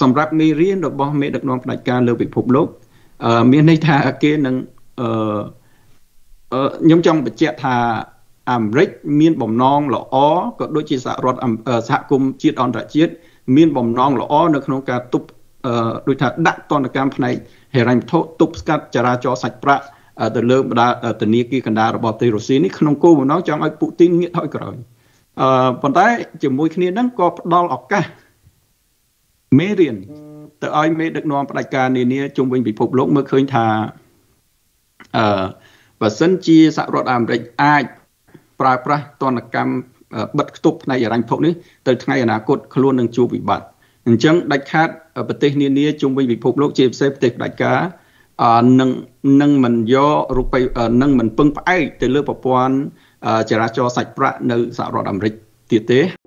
សម្រាប់មេរៀនរបស់មេដឹកនាំផ្ដាច់ការលើពិភពលោកមានន័យថាគេនឹងអឺខ្ញុំចង់បញ្ជាក់ថាអាមេរិកមានបំណងល្អក៏ដូចជាសហរដ្ឋសហគមន៍ជាតិអន្តរជាតិមានបំណងល្អនៅក្នុងការទប់ដូចថាដាក់ទណ្ឌកម្មផ្នែកហិរញ្ញវត្ថុទប់ស្កាត់ចរាចរណ៍សាច់ប្រាក់ទៅលើបណ្ដាធនាគារកណ្ដាលរបស់ប្រទេសរុស្ស៊ីនេះក្នុងគោលបំណងចង់ឲ្យពូទីនងាកថយក្រោយអឺប៉ុន្តែជាមួយគ្នានឹងក៏ផ្ដល់ឱកាស មេរៀនទៅឲ្យមេដឹកនាំផ្ដាច់ការនានាជុំវិញពិភពលោកមើលឃើញថាអឺបើសិនជាសហរដ្ឋអាមេរិកអាចប្រើប្រាស់ទណ្ឌកម្មបិទគប់ផ្នែកអរញ្ញភុនេះទៅថ្ងៃអនាគតខ្លួននឹងជួបវិបត្តិអញ្ចឹងដាច់ខាតប្រទេសនានាជុំវិញពិភពលោកជាពិសេសប្រទេសផ្ដាច់ការនឹងនឹងមិនយករូបិយនឹងមិនពឹងផ្អែកទៅលើប្រព័ន្ធចរាចរណ៍សាច់ប្រាក់នៅសហរដ្ឋអាមេរិកទៀតទេ thank you